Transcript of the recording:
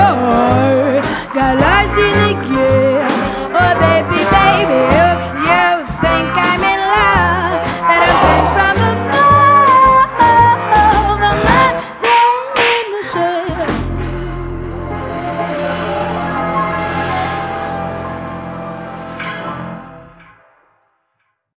go.